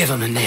give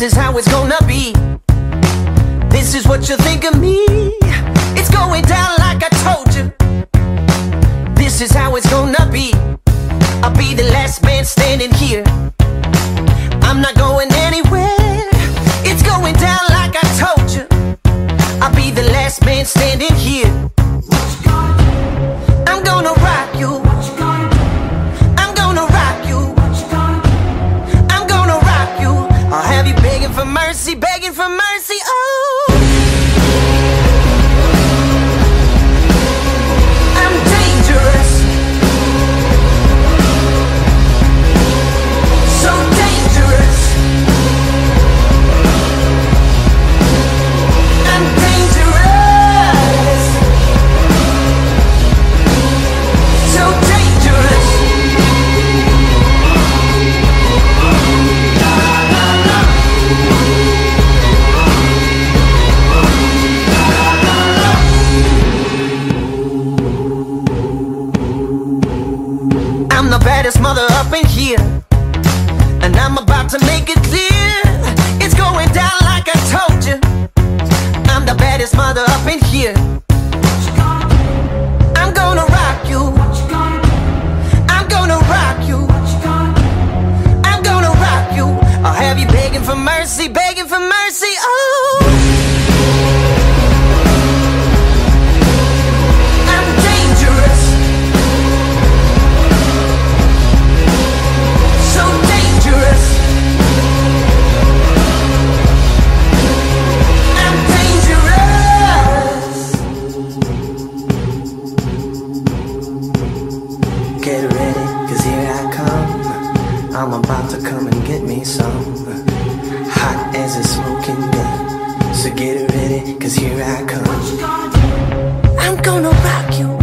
This is how it's gonna be. This is what you think of me. It's going down like I told you. This is how it's gonna be. I'll be the last man standing here. I'm not going anywhere. It's going down like I told you. I'll be the last man standing here. Baddest mother up in here. And I'm about to make it clear. It's going down like I told you. I'm the baddest mother up in here. I'm gonna rock you. I'm gonna rock you. I'm gonna rock you. I'll have you begging for mercy, begging Get ready, cause here I come. I'm about to come and get me some. Hot as a smoking gun. So get ready, cause here I come. I'm gonna rock you.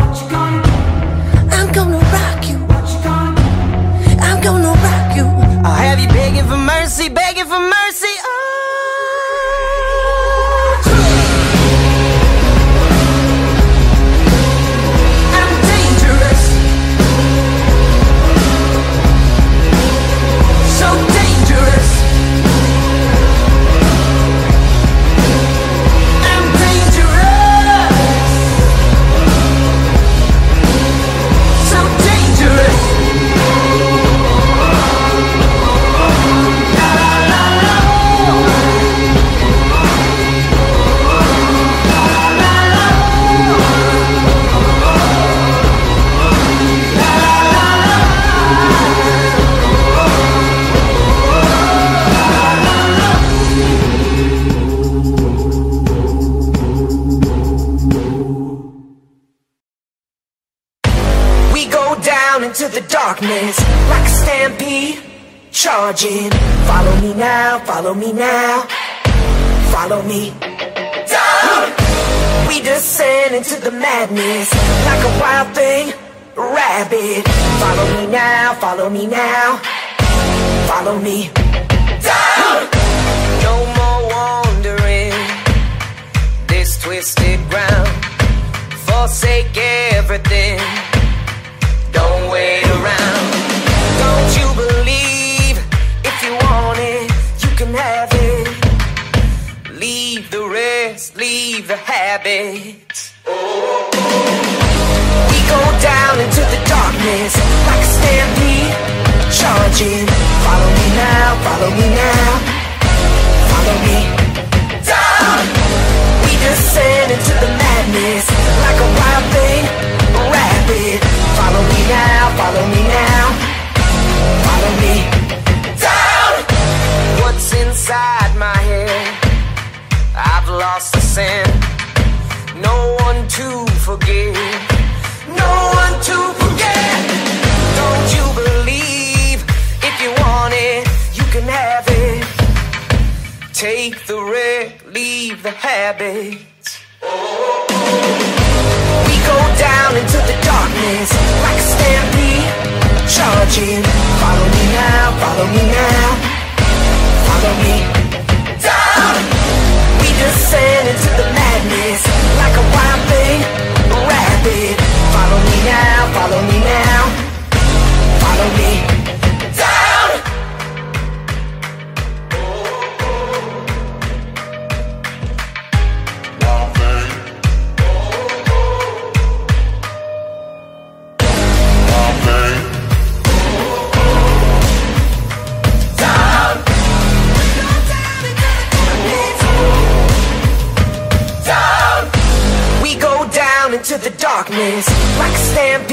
The darkness like a stampede. charging. Follow me now, follow me now, follow me. Down! We descend into the madness like a wild thing, rabbit. Follow me now, follow me now, follow me. Down! No more wandering this twisted ground. Forsake everything. The habits. We go down into the darkness like a stampede, charging. Follow me now, follow me now, follow me down. We descend into the madness like a wild thing, rapid. Follow me now, follow me now, follow me Follow me now, follow me now, follow me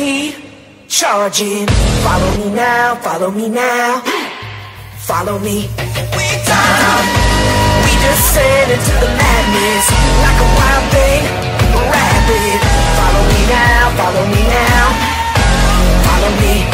stampede, charging. Follow me now, follow me now, follow me. We down. We descend into the madness like a wild thing, rapid. Follow me now, follow me now, follow me